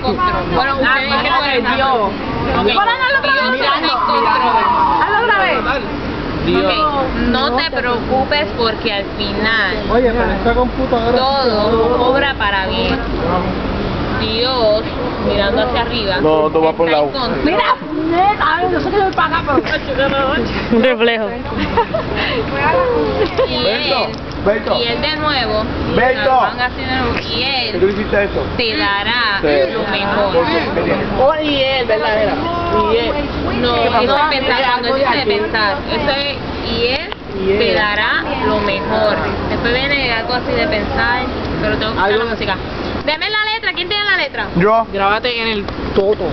Control. Bueno, Ah, pues, creen que otra Dios. Hazlo otra vez. No te preocupes porque al final Oye, pero esta computadora... todo obra para bien. Dios, mirando hacia arriba, No, tú vas por la. Mira, neta, yo sé que voy para acá, pero... Un reflejo. Él, Berto. y él de nuevo, van y ¿Qué tú él hiciste eso? te dará Sí. lo mejor. Oh, y él, ¿verdad? Era. Y él. No, eso de pensar, cuando de aquí. pensar, eso es, y él te dará lo mejor. Después viene algo así de pensar, pero tengo que escuchar Algo la música. Deme la letra, ¿quién tiene la letra? Yo. Grábate en el toto.